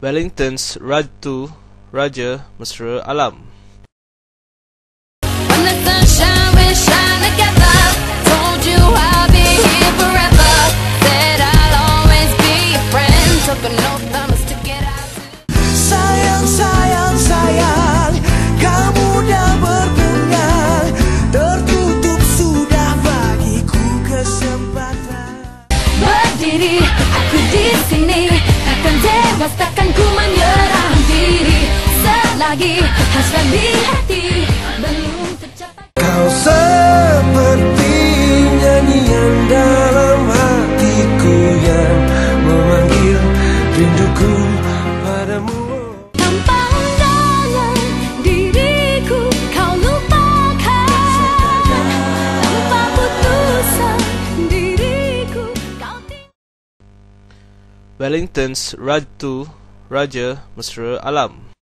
Wellington's Raja Mesra Alam. Berdiri aku di sini takkan tewas takkan ku menyerah diri. Selagi hasrat di hati belum tercapai. Kau seperti nyanyian dalam hatiku Yang memanggil rinduku padamu. Tanpa Wellington's Ratu Raja Mesra Alam